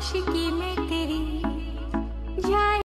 आशिकी में